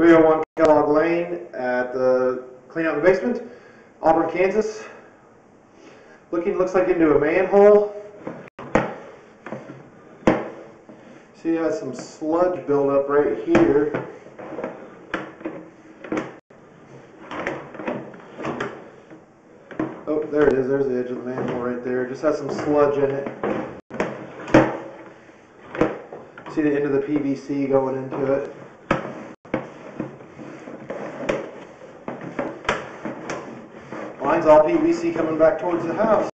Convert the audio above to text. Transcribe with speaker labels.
Speaker 1: 301 Kellogg Lane at the, clean out the basement, Auburn, Kansas. Looking, looks like into a manhole. See, it has some sludge buildup right here. Oh, there it is, there's the edge of the manhole right there, just has some sludge in it. See the end of the PVC going into it. Line's all PVC coming back towards the house.